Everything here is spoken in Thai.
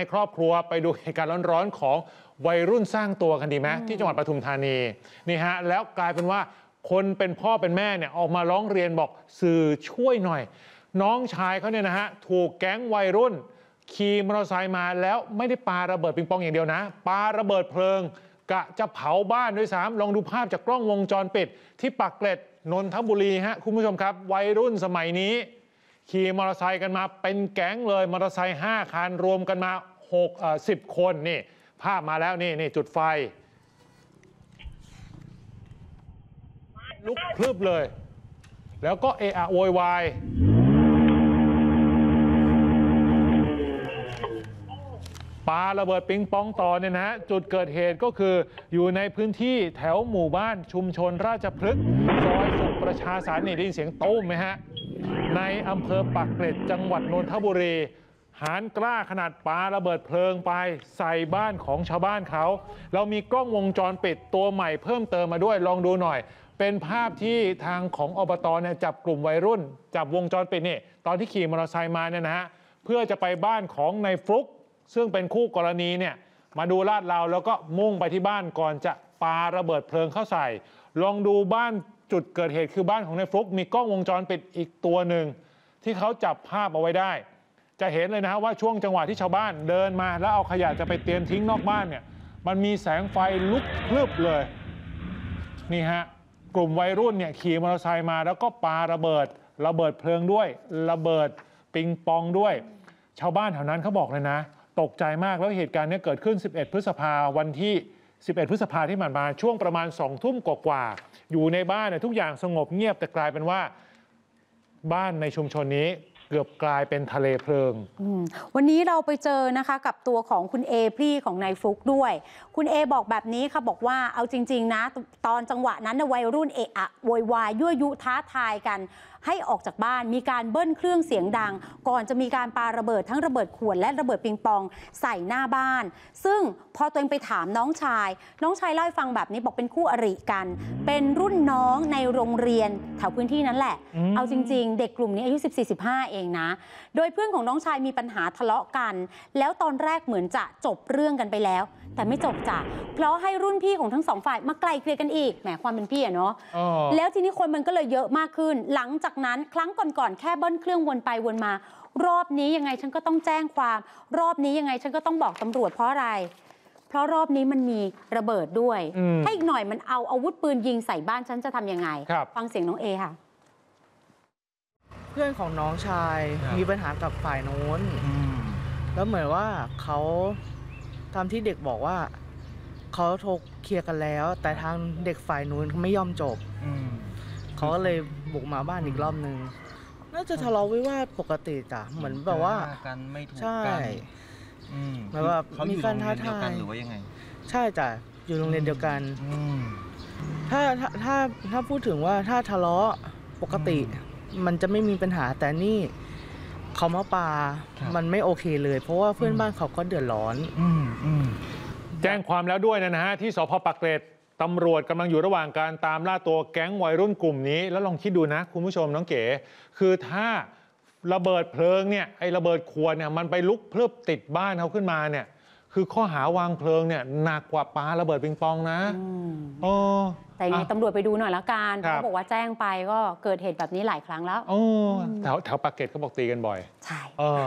ในครอบครัวไปดูเหตุการณ์ร้อนๆของวัยรุ่นสร้างตัวกันดีไหมที่จังหวัดปทุมธานีนี่ฮะแล้วกลายเป็นว่าคนเป็นพ่อเป็นแม่เนี่ยออกมาร้องเรียนบอกสื่อช่วยหน่อย น้องชายเขาเนี่ยนะฮะถูกแก๊งวัยรุ่น ขี่มอเตอร์ไซค์มาแล้วไม่ได้ปาระเบิดปิงปองอย่างเดียวนะปาระเบิดเพลิง กะจะเผาบ้านด้วยซ้ำลองดูภาพจากกล้องวงจรปิด ที่ปักเกร็ดนนทบุรีฮะคุณผู้ชมครับ วัยรุ่นสมัยนี้ ขี่มอเตอร์ไซค์กันมาเป็นแก๊งเลยมอเตอร์ไซค์5คันรวมกันมา6เอ่อ10 คนนี่ภาพมาแล้วนี่นี่จุดไฟ ลุกพลึบเลย แล้วก็เอะอะโวยวายปาระเบิดปิงปองต่อเนี่ยนะฮะจุดเกิดเหตุก็คืออยู่ในพื้นที่แถวหมู่บ้านชุมชนราชพฤกษ์ซอยสุขประชาสารนี่ได้ยินเสียงตุ้มไหมฮะ ในอำเภอปากเกร็ดจังหวัดนนทบุรี หารกล้าขนาดปาระเบิดเพลิงไปใส่บ้านของชาวบ้านเขา เรามีกล้องวงจรปิดตัวใหม่เพิ่มเติมมาด้วยลองดูหน่อย เป็นภาพที่ทางของอบตเนี่ยจับกลุ่มวัยรุ่น จับวงจรปิดนี่ตอนที่ขี่มอเตอร์ไซค์มาเนี่ยนะฮะเพื่อจะไปบ้านของในฟลุกซึ่งเป็นคู่กรณีเนี่ยมาดูลาดเราแล้วก็มุ่งไปที่บ้านก่อนจะปาระเบิดเพลิงเข้าใส่ ลองดูบ้าน จุดเกิดเหตุคือบ้านของในฟลุกมีกล้องวงจรปิดอีกตัวหนึ่งที่เขาจับภาพเอาไว้ได้ จะเห็นเลยนะฮะว่าช่วงจังหวะที่ชาวบ้านเดินมา แล้วเอาขยะจะไปเตียมทิ้งนอกบ้านเนี่ยมันมีแสงไฟลุกพลึบเลยนี่ฮะกลุ่มวัยรุ่นเนี่ยขี่มอเตอร์ไซค์มา แล้วก็ปาระเบิดระเบิดเพลิงด้วย ระเบิดปิงปองด้วย ชาวบ้านแถวนั้นเขาบอกเลยนะ ตกใจมากแล้วเหตุการณ์เนี้เกิดขึ้น 11 พฤษภาวันที่ 11 พฤษภาที่ผ่านมาช่วงประมาณ2ทุ่มกว่าๆอยู่ในบ้านเนี่ยทุกอย่างสงบเงียบแต่กลายเป็นว่า บ้านในชุมชนนี้ กือบกลายเป็นทะเลเพลิงอืมวันนี้เราไปเจอนะคะกับตัวของคุณเอพี่ของนายฟลุกด้วย คุณเอบอกแบบนี้ค่ะบอกว่าเอาจริง ๆ นะ ตอนจังหวะนั้นน่ะวัยรุ่นเอะอะโวยวายยั่วยุท้าทายกัน ให้ออกจากบ้านมีการเบิ้ลเครื่องเสียงดัง ก่อนจะมีการปาระเบิดทั้งระเบิดขวดและระเบิดปิงปองใส่หน้าบ้าน ซึ่งพอตัวเองไปถามน้องชาย น้องชายเล่าให้ฟังแบบนี้บอกเป็นคู่อริกัน เป็นรุ่นน้องในโรงเรียนแถวพื้นที่นั้นแหละอืมเอาจริง ๆ เด็กกลุ่มนี้อายุ 14-15 เองนะ โดยเพื่อนของน้องชายมีปัญหาทะเลาะกัน แล้วตอนแรกเหมือนจะจบเรื่องกันไปแล้ว แต่ไม่จบจ้ะเพราะให้รุ่นพี่ของทั้งสองฝ่ายมาไกลเกลี่ยกันอีกแหมความเป็นพี่อะเนาะอ๋อแล้วทีนี้คนมันก็เลยเยอะมากขึ้น หลังจากนั้นครั้งก่อนๆแค่เบิ้ลเครื่องวนไปวนมา รอบนี้ยังไงฉันก็ต้องแจ้งความ รอบนี้ยังไงฉันก็ต้องบอกตำรวจเพราะอะไรเพราะรอบนี้มันมีระเบิดด้วยอืมถ้าอีกหน่อยมันเอาอาวุธปืนยิงใส่บ้านฉันจะทำยังไงครับฟังเสียงน้องเอค่ะ เพื่อนของน้องชายครับ มีปัญหากับฝ่ายโน้นแล้วเหมือนว่าเขาตามที่เด็กบอกว่าเขาโทรเคลียร์กันแล้ว แต่ทางเด็กฝ่ายนู้นเขาไม่ยอมจบเขาก็เลยบุกมาบ้านอีกรอบนึง น่าจะทะเลาะวิวาทปกติจ้ะเหมือนแบบว่าฆ่กันไม่ถูกใช่ กันอืมแบบว่าเขาอยู่มีโรการงเรียนเดียวกันท้าทาย หรือว่ายังไงใช่จ้ะอยู่โรงเรียนเดียวกัน อืม ถ้าถ้าถ้าถ้าพูดถึงว่าถ้าทะเลาะปกติมั นจะไม่มีปัญหาแต่นี่เขามาปาครับ มันไม่โอเคเลย เพราะว่าเพื่อนอืมบ้านเขาก็เดือดร้อน อืมอืม แจ้งความแล้วด้วยนะฮะ ที่สพปักเกร็ดตำรวจกำลังอยู่ระหว่างการตามล่าตัวแก๊งวัยรุ่นกลุ่มนี้ แล้วลองคิดดูนะ คุณผู้ชมน้องเก๋ คือถ้าระเบิดเพลิงเนี่ยไอ้ระเบิดขวดเนี่ยมันไปลุกพลึบติดบ้านเขาขึ้นมาเนี่ย คือข้อหาวางเพลิงเนี่ยหนักกว่าปาระเบิดปิงปองนะอืมโอ้แต่ยังไงอะตำรวจไปดูหน่อยละกันครับเขาบอกว่าแจ้งไปก็เกิดเหตุแบบนี้หลายครั้งแล้วโอ้แถวแถวปากเกร็ดเขาบอกตีกันบ่อย ใช่เออ